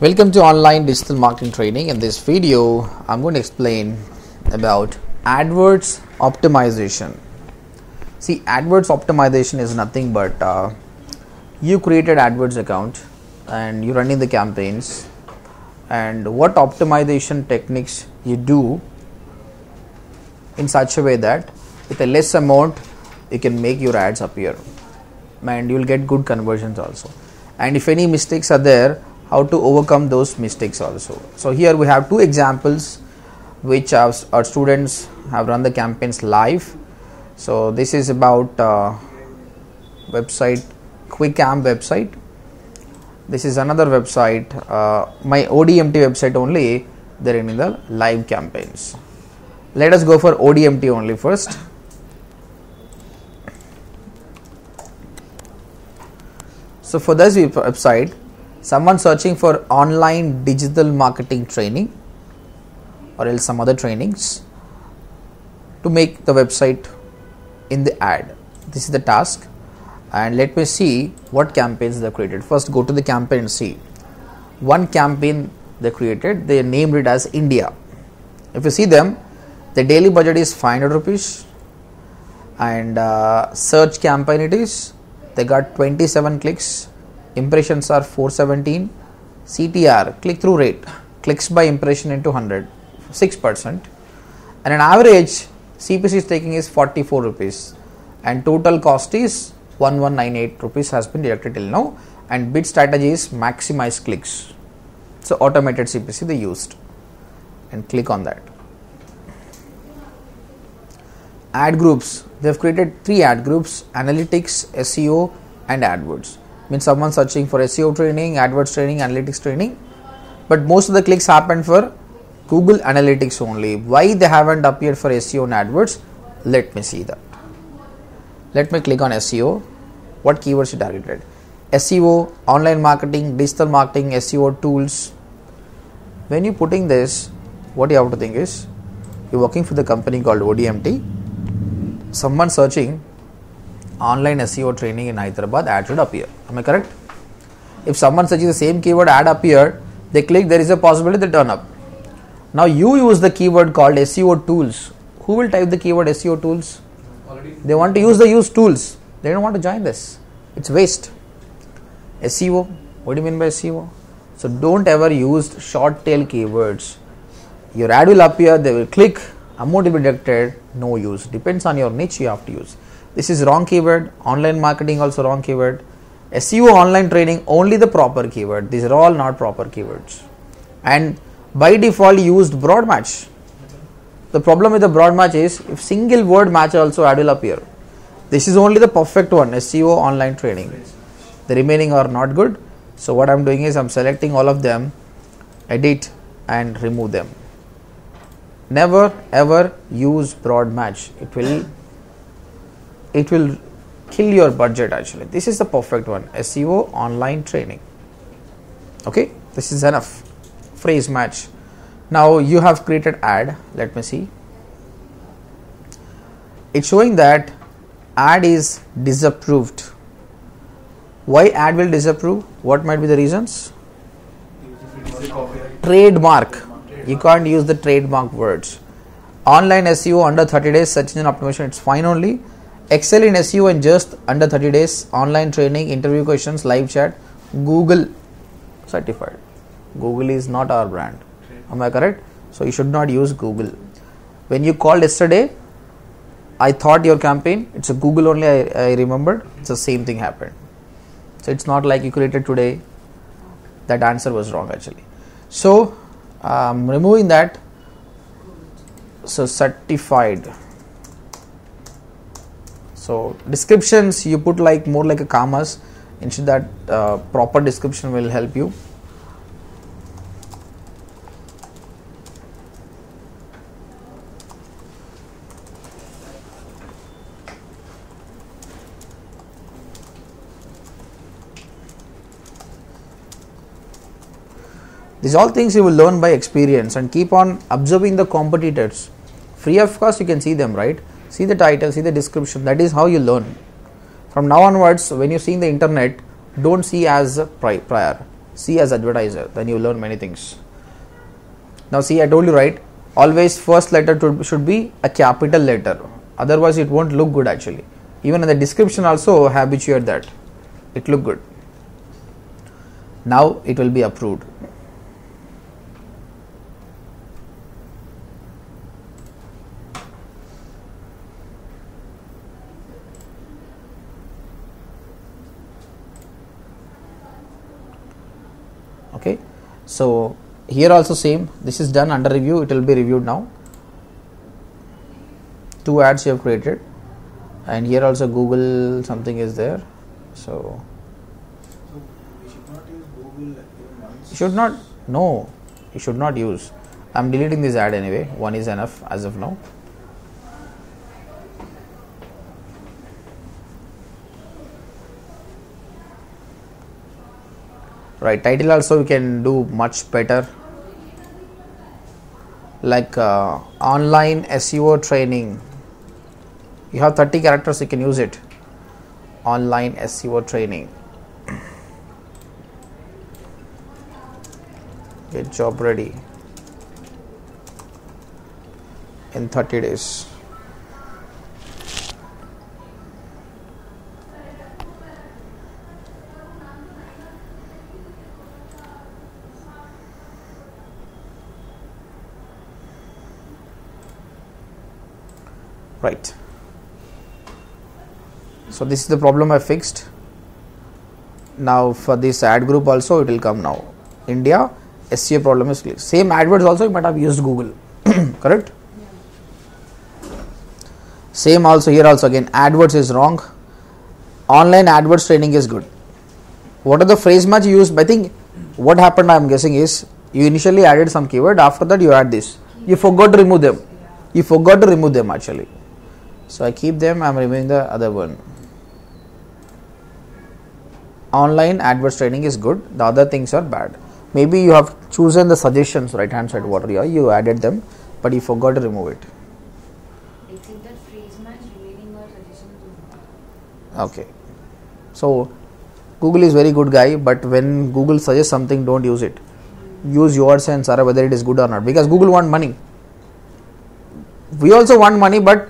Welcome to online digital marketing training. In this video, I'm going to explain about AdWords optimization. See, AdWords optimization is nothing but uh, you created AdWords account and you're running the campaigns, and what optimization techniques you do in such a way that with a less amount you can make your ads appear and you'll get good conversions also and if any mistakes are there how to overcome those mistakes also. So here we have two examples which our, our students have run the campaigns live. So this is about uh, website quickam website. This is another website uh, my odmt website only. They're in the live campaigns. Let us go for odmt only first so for this website someone searching for online digital marketing training or else some other trainings to make the website in the ad. This is the task. And let me see what campaigns they created. First go to the campaign and see. One campaign they created they named it as india. If you see them the daily budget is 500 rupees and uh, search campaign it is they got 27 clicks. Impressions are 417 ctr click through rate clicks by impression into 100 6% and an average cpc is taking is 44 rupees. And total cost is 1198 rupees has been deducted till now. And bid strategy is maximize clicks. So automated cpc they used. And click on that ad groups they have created three ad groups analytics seo and adwords means someone searching for seo training adwords training analytics training but most of the clicks happened for google analytics only why they haven't appeared for seo and adwords let me see that let me click on SEO. What keywords you targeted? SEO, online marketing, digital marketing, SEO tools. When you putting this, what you have to think is you're working for the company called ODMT. Someone searching online SEO training in Hyderabad, ad should appear. Am I correct? If someone searches the same keyword, ad appeared, they click, there is a possibility they turn up. Now you use the keyword called SEO tools. Who will type the keyword SEO tools? Already. They want to use the use tools. They don't want to join this. It's waste. SEO. What do you mean by SEO? So don't ever use short tail keywords. Your ad will appear, they will click, amount will be deducted, no use. Depends on your niche you have to use. This is wrong keyword. Online marketing also wrong keyword. SEO online training only the proper keyword. These are all not proper keywords. And by default used broad match the problem with the broad match is if single word match also ad will appear. This is only the perfect one SEO online training. The remaining are not good. So what I'm doing is I'm selecting all of them, edit and remove them. Never ever use broad match. It will it will kill your budget actually. This is the perfect one. SEO online training. Okay, this is enough. Phrase match. Now you have created ad. Let me see. It's showing that ad is disapproved. Why ad will disapprove? What might be the reasons? Trademark you can't use the trademark words. Online seo under 30 days search engine optimization it's fine only. Excel in seo and just under 30 days online training interview questions live chat google certified. Google is not our brand. Am i correct? So you should not use google. When you called yesterday i thought your campaign it's a google only i, I remembered. Mm-hmm. It's the same thing happened. So it's not like you created today. That answer was wrong actually. So um, removing that. So certified. So descriptions you put like more like a commas ensure that uh, proper description will help you These all things you will learn by experience and keep on observing the competitors. Free of cost, you can see them, right? See the title, see the description. That is how you learn. From now onwards, when you see the internet, don't see as prior. see as advertiser. Then you learn many things. Now see, I told you right. Always first letter should be a capital letter. Otherwise, it won't look good actually. Even in the description also habituate that. It look good. Now it will be approved. okay so here also same. This is done under review. It will be reviewed now. Two ads you have created. And here also google something is there. So So should not use Google should not no you should not use. I'm deleting this ad anyway. One is enough as of now right title also we can do much better. Like uh, online seo training. You have 30 characters you can use it. Online seo training. Get job ready. In 30 days right. So this is the problem i fixed. Now for this ad group also it will come now. India seo problem is clear. Same adwords also you might have used google. Correct? Same also here also again adwords is wrong. Online adwords training is good. What are the phrase match used? I think what happened i'm guessing is you initially added some keyword after that you add this. You forgot to remove them. You forgot to remove them actually so i keep them i'm removing the other one. Online adwords training is good. The other things are bad. Maybe you have chosen the suggestions right hand side what are you? Added them but you forgot to remove it. Except that phrase match remaining or suggestions do not. okay. So google is very good guy but when google suggests something don't use it. Use your sense or whether it is good or not because google want money. We also want money but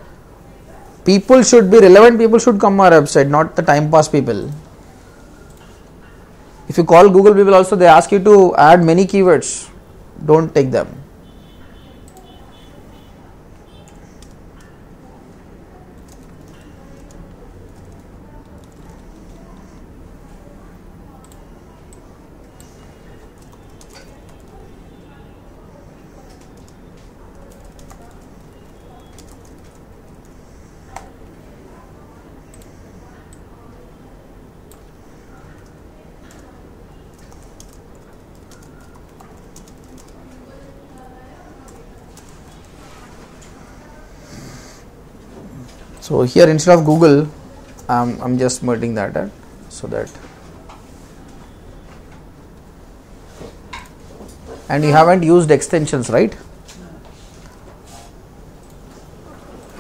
people should be relevant people should come our website not the time pass people. If you call google people also they ask you to add many keywords. Don't take them So here instead of Google, I'm, I'm just merging that uh, so that and you haven't used extensions right?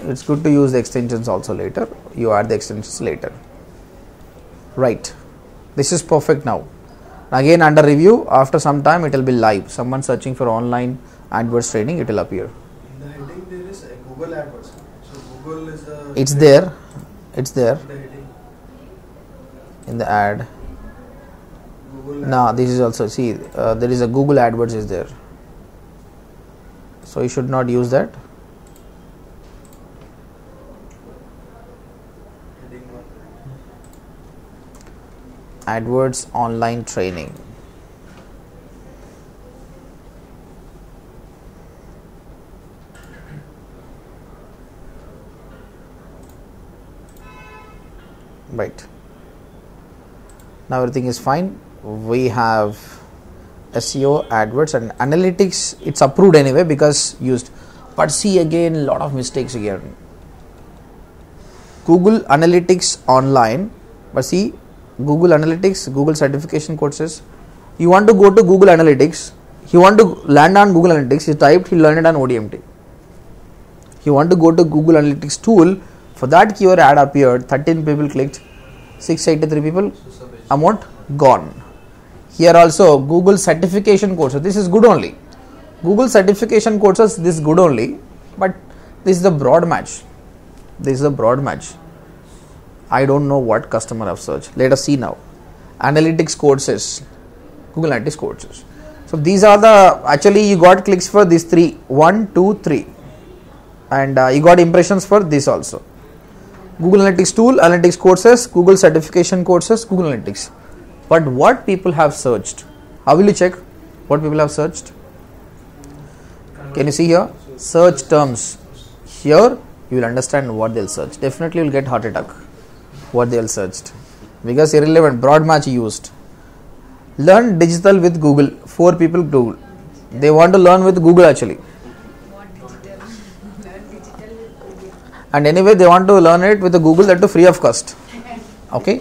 It's good to use the extensions also later. You add the extensions later. Right. This is perfect now. Again under review after some time it will be live. Someone searching for online adwords training it will appear In the heading there is a Google AdWords. So Google is the. It's there it's there in the ad. Now this is also see uh, there is a Google AdWords is there. So you should not use that. AdWords online training. Right. Now everything is fine. We have SEO, AdWords, and analytics. It's approved anyway because used. But see again, lot of mistakes again. Google Analytics online, but see Google Analytics, Google certification courses. You want to go to Google Analytics. You want to land on Google Analytics. He typed, he learned it on ODMT. You want to go to Google Analytics tool. For that keyword ad appeared. 13 people clicked. 683 people. Amount gone. here also google certification courses this is good only. Google certification courses this is good only but this is the broad match. This is a broad match. I don't know what customer have searched. Let us see now. Analytics courses google analytics courses. So these are the actually you got clicks for these three. One two three. And uh, you got impressions for this also google analytics tool analytics courses google certification courses google analytics. But what people have searched? How will you check what people have searched? Can you see here? Search terms. Here you will understand what they'll search. Definitely you'll get heart attack what they'll searched. Because irrelevant broad match used. Learn digital with google. Four people google. They want to learn with google actually and anyway they want to learn it with the google that free of cost. Okay?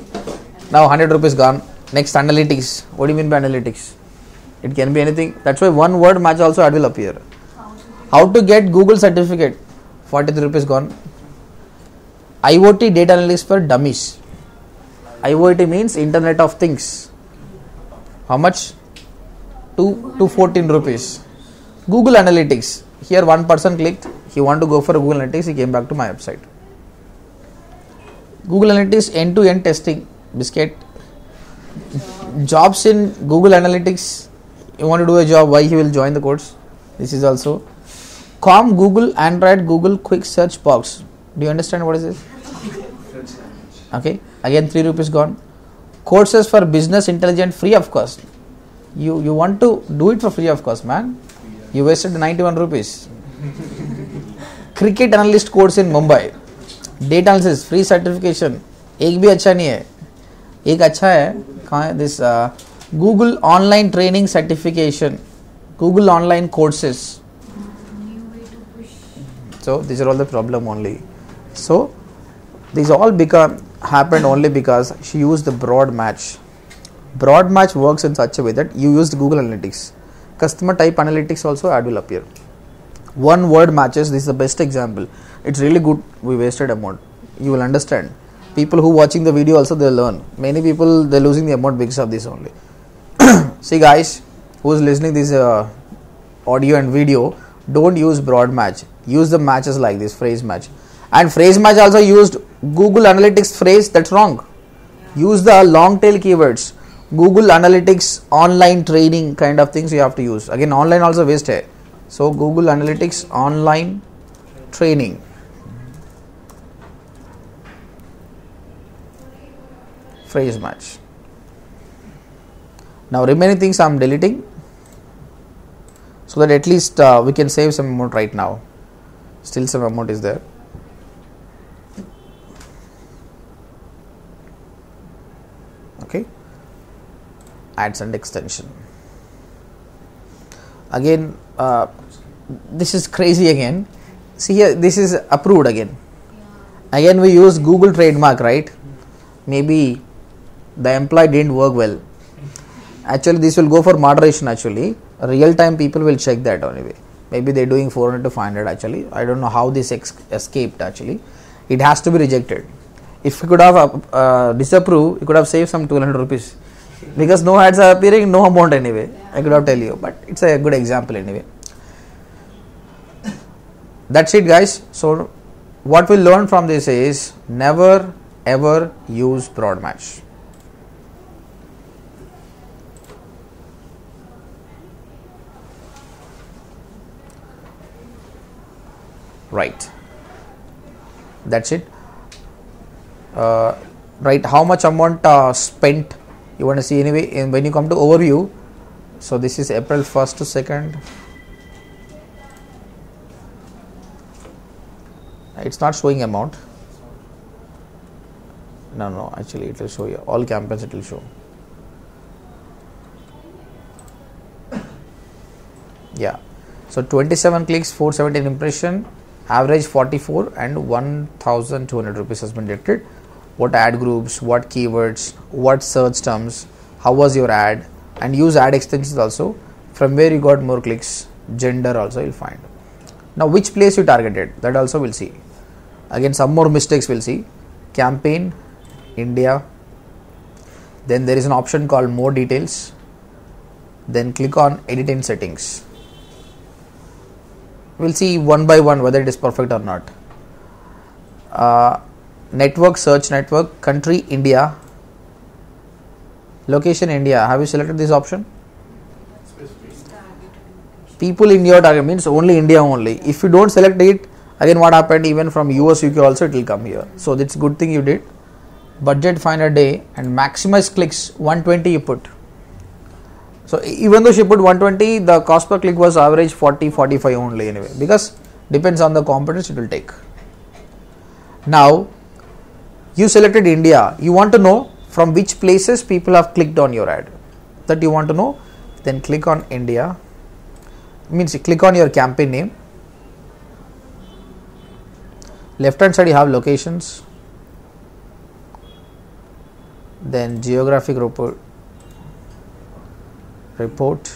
Now 100 rupees gone. Next analytics. What do you mean by analytics? It can be anything. That's why one word match also ad will appear. How how to get google certificate? 43 rupees gone. Iot data analytics for dummies. Iot means internet of things. How much? 2 to 14 rupees. Google analytics. Here one person clicked he want to go for google analytics he came back to my website. Google analytics end to end testing biscuit. Jobs in google analytics you want to do a job why he will join the course? This is also. Com google android google quick search box. Do you understand what is this okay again 3 rupees gone. Courses for business intelligent free of course. you you want to do it for free of course, man? You wasted 91 rupees cricket analyst course in Mumbai data analysis free certification एक भी अच्छा नहीं है। एक अच्छा है, कहाँ है this Google online training certification Google online courses so this are all the problem only so this all become happen only because she use the broad match broad match work in such way that you use Google analytics customer type analytics also ad will appear one word matches this is the best example. It's really good we wasted amount. You will understand. People who watching the video also they learn. Many people they're losing the amount because of this only. See guys who's listening this uh, audio and video don't use broad match. Use the matches like this phrase match. And phrase match also used google analytics phrase that's wrong. Use the long tail keywords. Google analytics online training kind of things you have to use. Again online also waste hai so google analytics online training. Phrase match. Now remaining things i'm deleting so that at least uh, we can save some amount right now. Still some amount is there. Okay. Adds and extension again uh, this is crazy again. See here this is approved again. Again we use google trademark right? Maybe the employee didn't work well. Actually this will go for moderation actually. Real time people will check that anyway maybe they're doing 400 to 500 actually. I don't know how this ex- escaped actually. It has to be rejected. If you could have uh, disapproved you could have saved some 200 rupees because no ads are appearing no amount anyway. I could have tell you but it's a good example anyway. That's it guys. So what we learn from this is never ever use broad match right. That's it. Uh, right how much amount uh, spent you want to see anyway and when you come to overview so this is april 1st to 2nd it's not showing amount. No no actually it will show you. All campaigns it will show. Yeah. So 27 clicks 417 impression average 44 and 1200 rupees has been deducted what ad groups what keywords what search terms how was your ad and use ad extensions also. From where you got more clicks gender also you'll find. Now which place you targeted that also we'll see. Again some more mistakes we'll see. Campaign india. Then there is an option called more details. Then click on edit in settings. We'll see one by one whether it is perfect or not. Uh, network search network country india. Location india. Have you selected this option? People in your target means only india only. If you don't select it again what happened? Even from us uk also it will come here. So that's good thing you did. Budget find a day and maximize clicks 120 you put. So even though she put 120 the cost per click was average 40 45 only anyway. Because depends on the competence it will take. Now you selected india. You want to know from which places people have clicked on your ad. That you want to know then click on india. Means you click on your campaign name. Left hand side you have locations. Then geographic report report.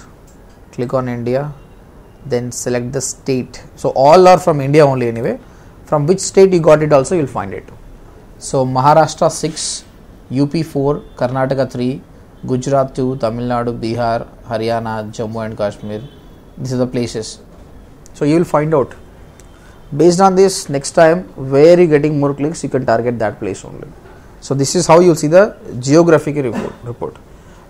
Click on india. Then select the state. So all are from india only anyway. From which state you got it also you'll find it so maharashtra 6 up 4 karnataka 3 gujarat 2 tamil nadu bihar haryana jammu and kashmir. These are the places. So you will find out. Based on this next time where you getting more clicks you can target that place only. So this is how you'll see the geographic report. Report.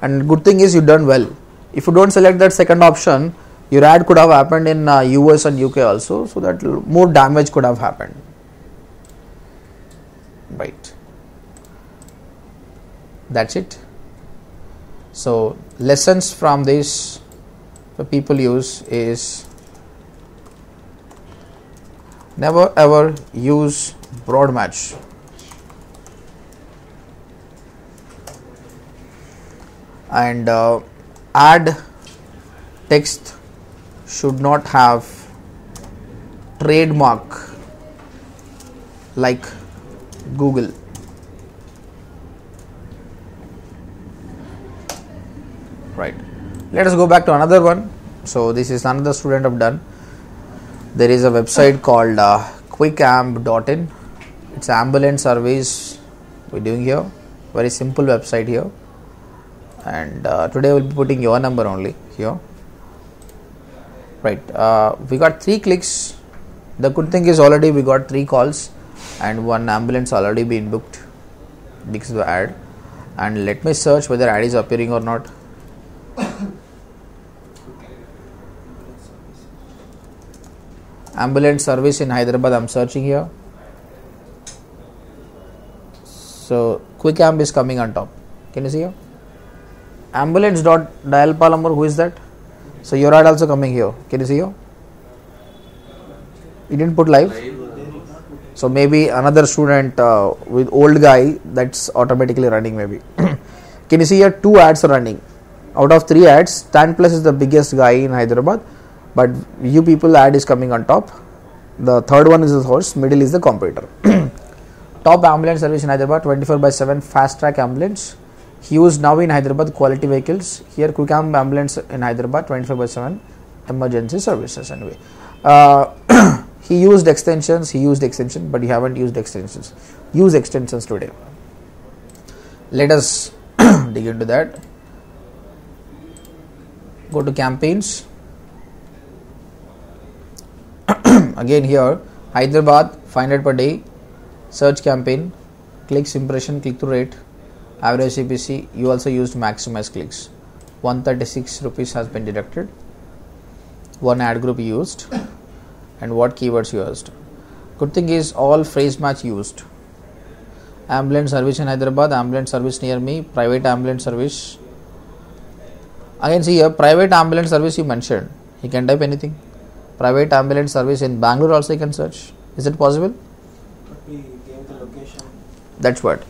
And good thing is you done well. If you don't select that second option your ad could have happened in uh, us and uk also so that more damage could have happened right. That's it. So lessons from this the people use is never ever use broad match. And uh, add text should not have trademark like google. Right. Let us go back to another one. So this is another student have done there is a website called uh, quickam.in it's ambulance service we're doing here. Very simple website here. And uh, today we'll be putting your number only here. Right uh, we got three clicks. The good thing is already we got three calls and one ambulance already been booked. Because of the ad. And let me search whether ad is appearing or not. Ambulance service in hyderabad i'm searching here. So quick amp is coming on top. Can you see here? Ambulance dot dial number who is that? So your ad also coming here. Can you see here? You didn't put live so maybe another student uh, with old guy that's automatically running maybe. Can you see here two ads running? Out of three ads Stanplus is the biggest guy in hyderabad but you people ad is coming on top. The third one is the horse middle is the competitor. Top ambulance service in hyderabad 24 by 7 fast track ambulance. He used now in hyderabad quality vehicles. Here quick Am- ambulance in hyderabad 24 by 7 emergency services anyway. Uh, he used extensions he used extension but he haven't used extensions. Use extensions today. Let us dig into that. Go to campaigns. Again here hyderabad 500 per day. Search campaign. Clicks impression click through rate. Average cpc you also used maximize clicks. 136 rupees has been deducted. One ad group used and what keywords used. Good thing is all phrase match used. Ambulance service in hyderabad ambulance service near me private ambulance service. Again see here private ambulance service you mentioned. You can type anything. Private ambulance service in bangalore also you can search. Is it possible? But we gave the location. that's what.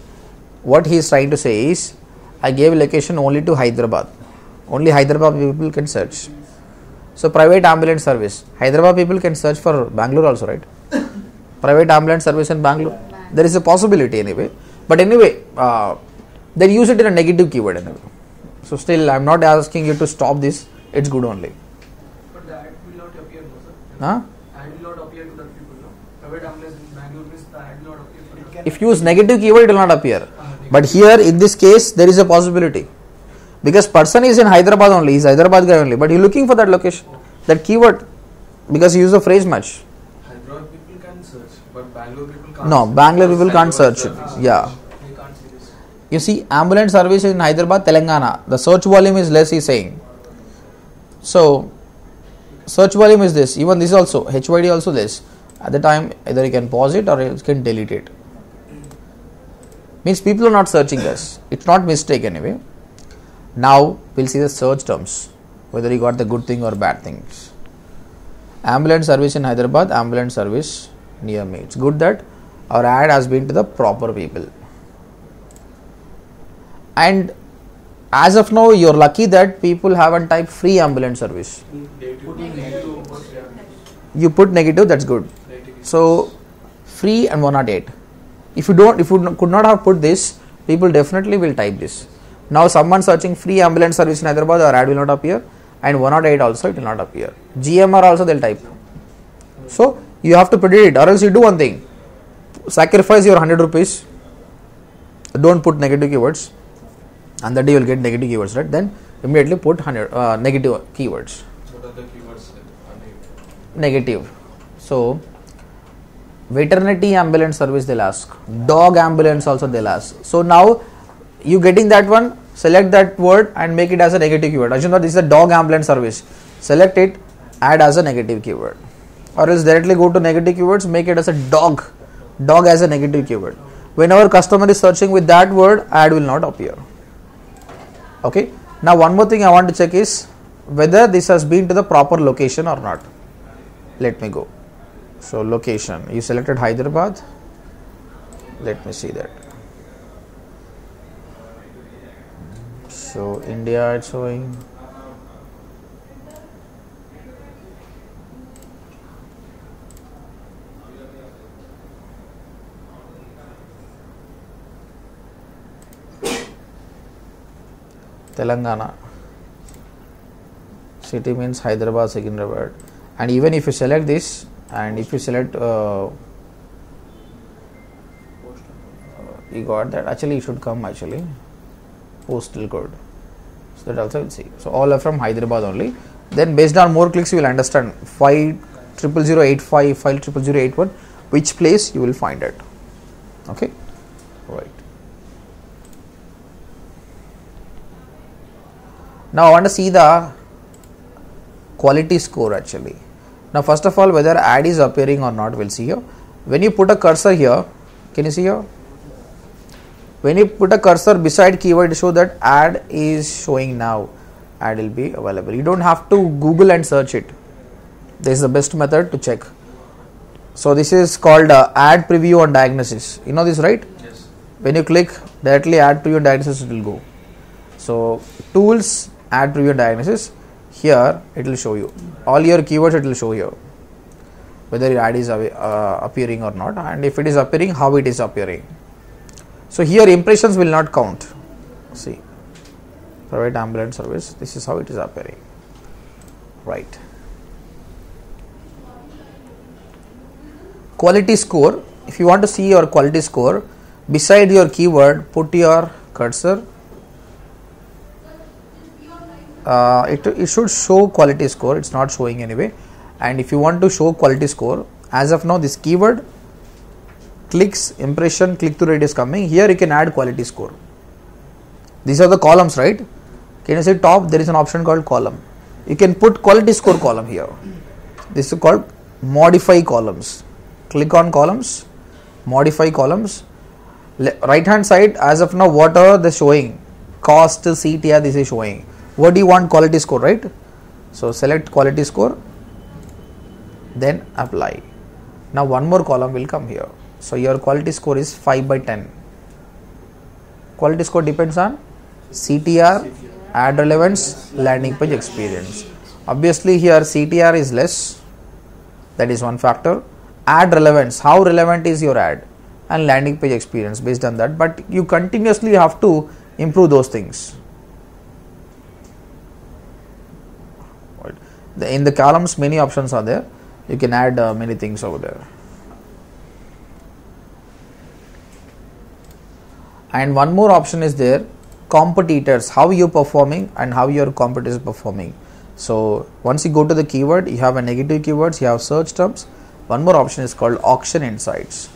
What he is trying to say is i gave location only to hyderabad. Only hyderabad people can search so private ambulance service. Hyderabad people can search for bangalore also right? Private ambulance service in bangalore. There is a possibility anyway. But anyway uh, they use it in a negative keyword anyway. So still i'm not asking you to stop this. It's good only. But the ad will not appear, no, sir. huh? Ad will not appear to the people, no. Private ambulance in Bangalore means the ad will not appear for It the. can- if you use negative keyword it will not appear. Ah, but here in this case there is a possibility because person is in Hyderabad only, he's Hyderabad guy only, but you're looking for that location, that keyword, because you use the phrase match. Hyderabad people can search, but Bangalore people can't. No, search. Bangalore people can't Hyderabad search it. Yeah. You see, ambulance service in Hyderabad, Telangana, the search volume is less, he's saying. So, search volume is this, even this also, HYD also this. At the time, either you can pause it or you can delete it. Means people are not searching this. It's not mistake anyway. Now, we'll see the search terms, whether you got the good thing or bad things. Ambulance service in Hyderabad, ambulance service near me. It's good that our ad has been to the proper people. And as of now you're lucky that people haven't typed free ambulance service. You put negative that's good. So free and 108 if you don't if you could not have put this people definitely will type this now someone searching free ambulance service in hyderabad our ad will not appear. And 108 also it will not appear. Gmr also they'll type. So you have to predict it or else you do one thing. Sacrifice your 100 rupees. Don't put negative keywords. And that day you will get negative keywords right? Then immediately put 100 uh, negative keywords. What are the keywords negative? negative. So veterinary ambulance service they'll ask. Dog ambulance also they'll ask. So now you getting that one select that word and make it as a negative keyword. Assume that this is a dog ambulance service. Select it add as a negative keyword. Or else directly go to negative keywords make it as a dog. Dog as a negative keyword. Whenever customer is searching with that word ad will not appear. Okay? Now one more thing i want to check is whether this has been to the proper location or not. Let me go. So location. You selected hyderabad. Let me see that so india it's showing. Telangana. City means hyderabad second secunderabad and even if you select this and if you select uh, you got that. Actually it should come actually postal code. So that also we will see. So all are from hyderabad only. Then based on more clicks you will understand 5 triple zero eight five five triple zero eight one which place you will find it. Okay? Right now i want to see the quality score actually. Now first of all whether ad is appearing or not we'll see here. When you put a cursor here can you see here when you put a cursor beside keyword show that ad is showing now. Ad will be available. You don't have to google and search it. This is the best method to check. So this is called uh, ad preview on diagnosis. You know this right? Yes. when you click directly ad preview diagnosis it will go. So tools ad preview diagnosis. Here it will show you. All your keywords it will show here. Whether your ad is uh, appearing or not. And if it is appearing how it is appearing so here impressions will not count. See private ambulance service this is how it is appearing. Right. Quality score if you want to see your quality score beside your keyword put your cursor. Uh, it, it should show quality score it's not showing anyway. And if you want to show quality score as of now this keyword clicks impression click through rate is coming. Here you can add quality score. These are the columns right? Can you see top? There is an option called column. You can put quality score column here. This is called modify columns. Click on columns modify columns. Le- right hand side as of now what are they showing? Cost ctr this is showing? What do you want quality score right? So select quality score then apply. Now one more column will come here so your quality score is 5 by 10 quality score depends on ctr ad relevance landing page experience. Obviously here ctr is less. That is one factor. Ad relevance how relevant is your ad? And landing page experience based on that. But you continuously have to improve those things. In the columns many options are there. You can add uh, many things over there and one more option is there competitors. How you performing and how your competitors performing. So once you go to the keyword you have a negative keywords you have search terms. One more option is called auction insights.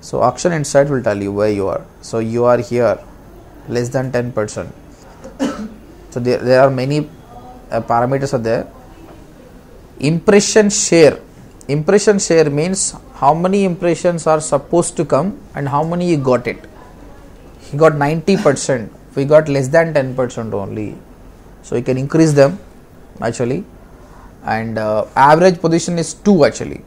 So auction insight will tell you where you are. So you are here less than 10 percent. So there, there are many uh, parameters are there. Impression share impression share means how many impressions are supposed to come and how many you got it. He got 90% we got less than 10% only. So you can increase them actually. And uh, average position is 2 actually.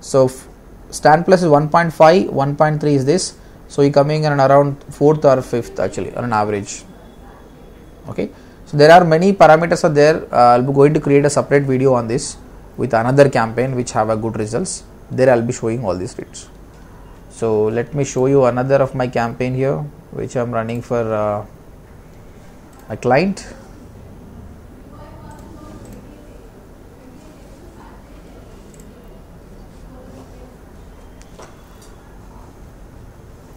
So f- Stanplus is 1.5 1.3 is this. So you coming in around 4th or 5th actually on an average. Okay? So there are many parameters are there. Uh, i'll be going to create a separate video on this with another campaign which have a good results there i'll be showing all these rates so let me show you another of my campaign here which i'm running for uh, a client.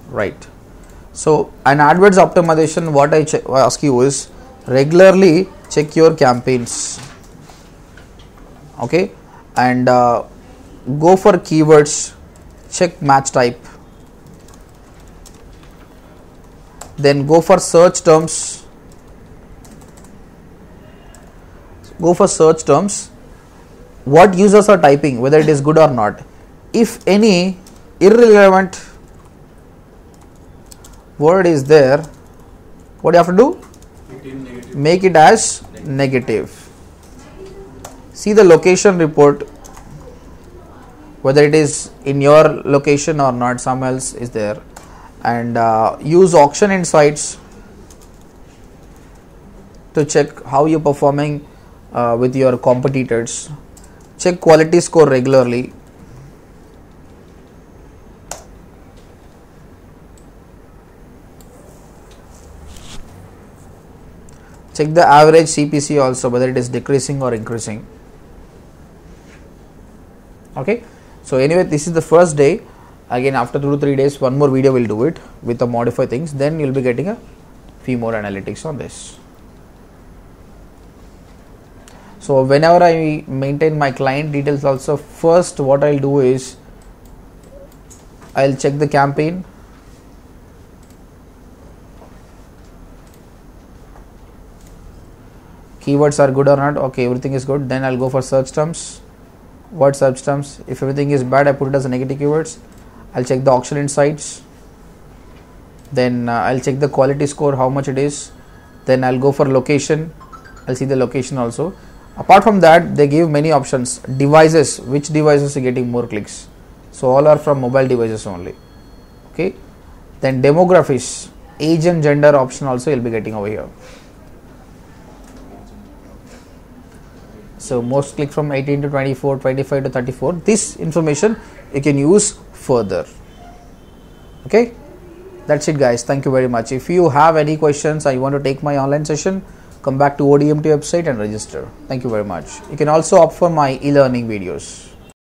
Right. So an adwords optimization what i ask you is regularly check your campaigns okay? And uh, go for keywords. Check match type. Then go for search terms. Go for search terms. What users are typing whether it is good or not. If any irrelevant word is there what you have to do? It negative. make it as negative see the location report whether it is in your location or not some else is there. And uh, use auction insights to check how you're performing uh, with your competitors. Check quality score regularly. Check the average cpc also whether it is decreasing or increasing okay? So anyway this is the first day. Again after two to three days one more video will do it with the modify things. Then you'll be getting a few more analytics on this. So whenever i maintain my client details also first what i'll do is i'll check the campaign. Keywords are good or not. Okay everything is good. Then i'll go for search terms what terms if everything is bad i put it as negative keywords. I'll check the auction insights. Then uh, i'll check the quality score how much it is. Then i'll go for location. I'll see the location also. Apart from that they give many options. Devices which devices are getting more clicks? So all are from mobile devices only. Okay? Then demographics. Age and gender option also you'll be getting over here so most click from 18 to 24 25 to 34 this information you can use further. Okay? That's it guys. Thank you very much. If you have any questions or you want to take my online session come back to odmt website and register. Thank you very much. You can also opt for my e-learning videos